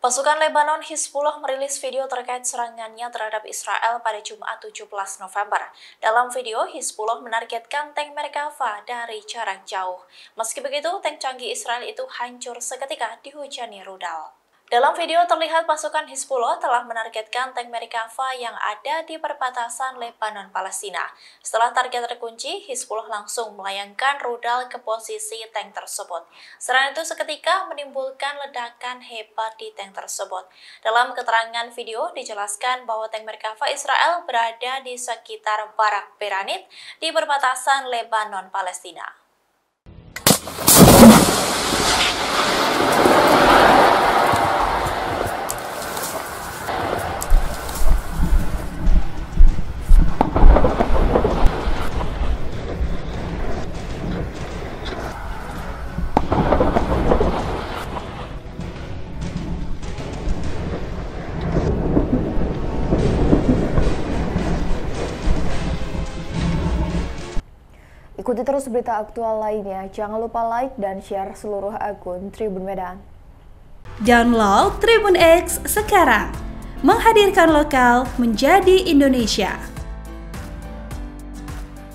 Pasukan Lebanon Hizbullah merilis video terkait serangannya terhadap Israel pada Jumat 17 November. Dalam video, Hizbullah menargetkan tank Merkava dari jarak jauh. Meski begitu, tank canggih Israel itu hancur seketika dihujani rudal. Dalam video terlihat pasukan Hizbullah telah menargetkan tank Merkava yang ada di perbatasan Lebanon Palestina. Setelah target terkunci, Hizbullah langsung melayangkan rudal ke posisi tank tersebut. Serangan itu seketika menimbulkan ledakan hebat di tank tersebut. Dalam keterangan video dijelaskan bahwa tank Merkava Israel berada di sekitar Barak Beranit di perbatasan Lebanon Palestina. Ikuti terus berita aktual lainnya. Jangan lupa like dan share seluruh akun Tribun Medan. Download Tribun X sekarang. Menghadirkan lokal menjadi Indonesia.